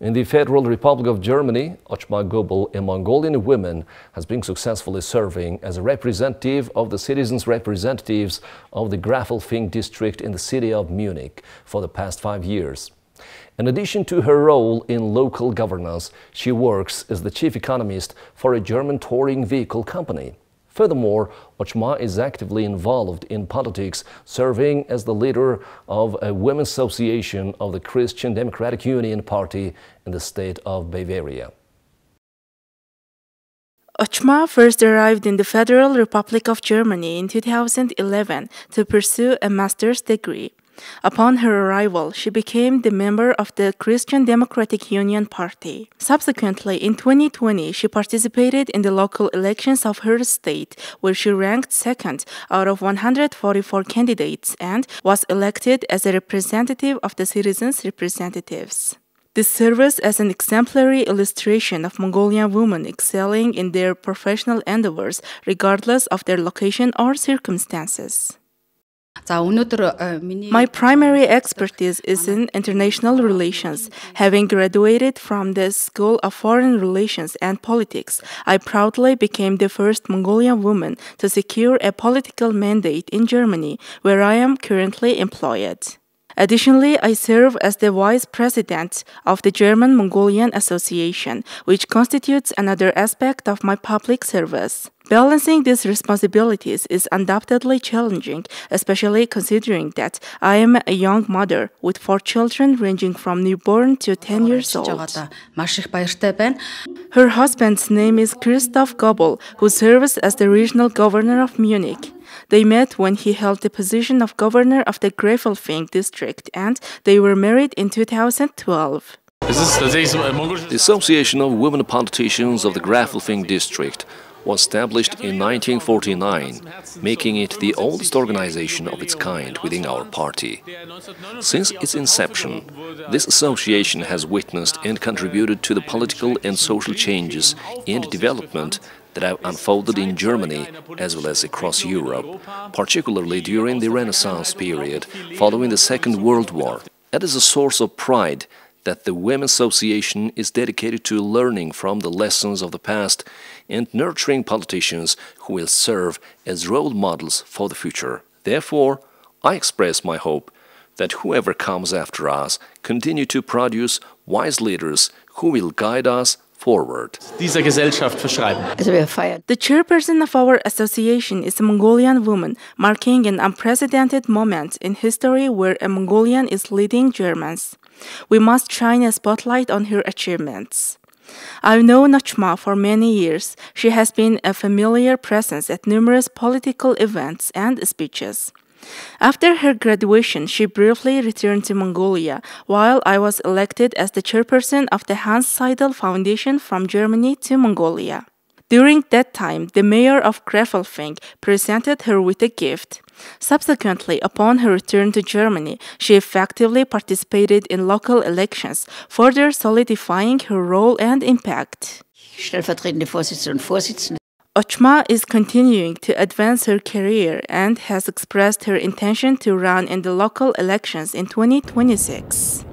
In the Federal Republic of Germany, Ochma Gobel, a Mongolian woman, has been successfully serving as a representative of the citizens' representatives of the Grafelfing district in the city of Munich for the past five years. In addition to her role in local governance, she works as the chief economist for a German touring vehicle company. Furthermore, Ochma is actively involved in politics, serving as the leader of a women's association of the Christian Democratic Union Party in the state of Bavaria. Ochma first arrived in the Federal Republic of Germany in 2011 to pursue a master's degree. Upon her arrival, she became the member of the Christian Democratic Union Party. Subsequently, in 2020, she participated in the local elections of her state, where she ranked second out of 144 candidates and was elected as a representative of the citizens' representatives. This serves as an exemplary illustration of Mongolian women excelling in their professional endeavors regardless of their location or circumstances. My primary expertise is in international relations. Having graduated from the School of Foreign Relations and Politics, I proudly became the first Mongolian woman to secure a political mandate in Germany, where I am currently employed. Additionally, I serve as the vice president of the German Mongolian Association, which constitutes another aspect of my public service. Balancing these responsibilities is undoubtedly challenging, especially considering that I am a young mother with four children ranging from newborn to 10 years old. Her husband's name is Christoph Gobel, who serves as the regional governor of Munich. They met when he held the position of governor of the Grafelfing district and they were married in 2012. The Association of Women Politicians of the Grafelfing district was established in 1949, making it the oldest organization of its kind within our party. Since its inception, this association has witnessed and contributed to the political and social changes and development that have unfolded in Germany as well as across Europe, particularly during the Renaissance period following the Second World War. It is a source of pride that the Women's Association is dedicated to learning from the lessons of the past and nurturing politicians who will serve as role models for the future. Therefore, I express my hope that whoever comes after us continue to produce wise leaders who will guide us forward. Dieser Gesellschaft verschreiben. The chairperson of our association is a Mongolian woman, marking an unprecedented moment in history where a Mongolian is leading Germans. We must shine a spotlight on her achievements. I've known Ochma for many years. She has been a familiar presence at numerous political events and speeches. After her graduation, she briefly returned to Mongolia, while I was elected as the chairperson of the Hanns Seidel Foundation from Germany to Mongolia. During that time, the mayor of Grafelfing presented her with a gift. Subsequently, upon her return to Germany, she effectively participated in local elections, further solidifying her role and impact. Stellvertretende Vorsitzende und Vorsitzende Ochma is continuing to advance her career and has expressed her intention to run in the local elections in 2026.